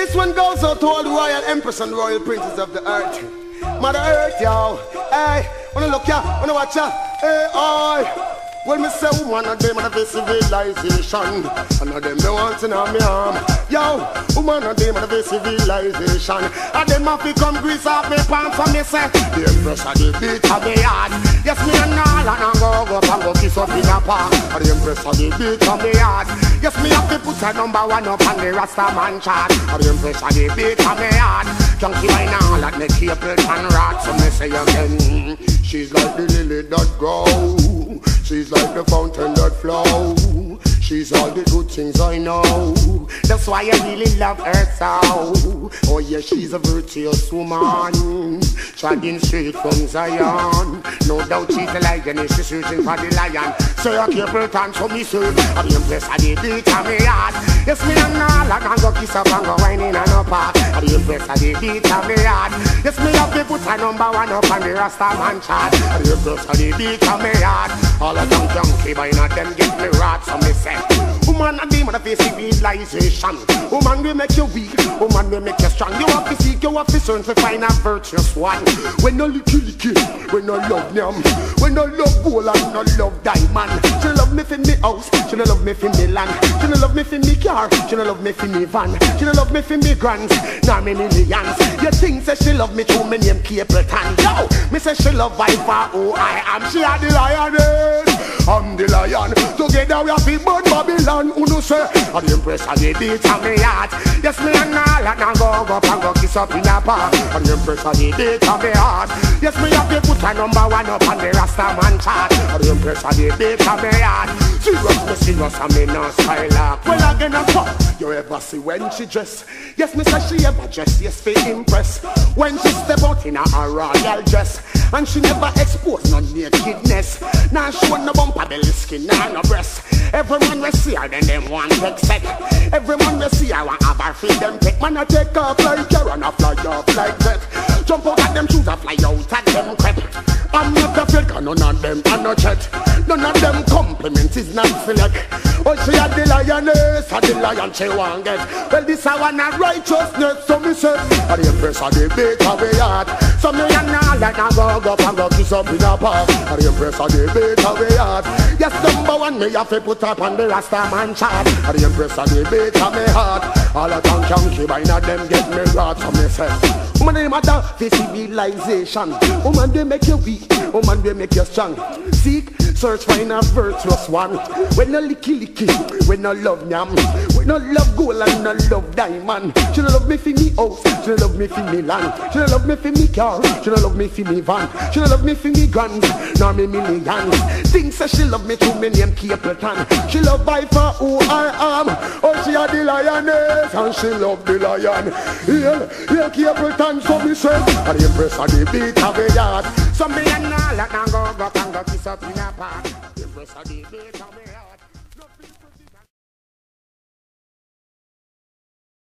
This one goes out to all the royal empress and royal princes of the earth. Mother Earth, yo. Hey, wanna look ya, wanna watch ya. Hey, oi. When me say woman of them and the civilization And of them they want to know me arm Yo, woman of them and the civilization And them have to come grease off me pants for me say The empress of the beat of the yard Yes, me and all and I go go up in a park And the empress of the beat of the yard Yes, me have to put a number one up on the Rasta man chart And the empress of the beat of the yard Can't keep my all at me cable and rot So me say again She's like the lily that grows She's like the fountain that flows. She's all the good things I know. That's why I really love her so. Oh yeah, she's a virtuous woman. Trotting straight from Zion. No doubt she's a lion and she's searching for the lion. So you careful time for me, sir. I'm impressed at the beat of me heart. Yes, me and all I can go kiss up and go whining and up. I'm impressed at the beat of me heart. Yes, me have to put a number one up on the Rasta man chart. I'm impressed at the beat of me heart. All the young junkie them get me rot, so me say. Woman and demon of civilization. Woman will make you weak. Woman will make you strong. You have to seek, you have to search to find a virtuous one. When no licky licky, when no love them, when no love gold and no love diamond. She love me for me house, she no love me for me land. She no love me for me car, she no love me for me van. She no love me for me grands, nor me millions. You think say she love me through me name Capleton. Yo, me say she love I for who I am. She are the lioness, eh? I'm the lion. Together we have to burn Babylon. Who know say, I'm the impress of the beat of me heart. Yes, me and all and I go go up and go kiss up in a park. I'm the impress of the beat of me heart. Yes, me have to put a number one up on the Rasta man chart. I'm the impress of the beat of me heart. Serious, me serious, and me no skylark. Well, again, I'm fuck. You ever see when she dress? Yes, me say she ever dress, yes, for impress. When she step out in a, a royal dress. And she never expose no nakedness. Now show no bumper belly skin, nah, no breast. Every man we see her, then them want take set. Every man we see her, want have her feet, them take. Man, I take off like you, and I fly off like that. Jump out of them shoes, I fly out at them crap. I'm not afraid, cause none of them are not chat. None of them compliments is not select. Oh, she had the lioness, and the lion she want get. Well, this I want a righteousness, so me say. And the empress of the beat of the heart. So me and all like I go go and go kiss up in a park. And the empress of the beat of the heart. Yes, number one, me have to put up on the Rasta man chart. And the empress of the beat of the heart. All the town I not them get me right, so me say. Woman, they matter for civilization. Woman, they make you weak. Woman, they make you strong. Seek, search, find a virtuous one. When no licky licky, when no love yam, when no love gold and no love diamond. She love me for me house, she love me for me land. She love me for me car, she love me for me van. She love me for me guns, nor me millions. Things say she love me to me name Capleton. She love I for who I am. Oh, she are the lioness and she love the lion. Yeah, yeah, Capleton, so me say. And the empress of the beat of the yard. So me and all that go go go kiss up in a park, The rest of the day, come.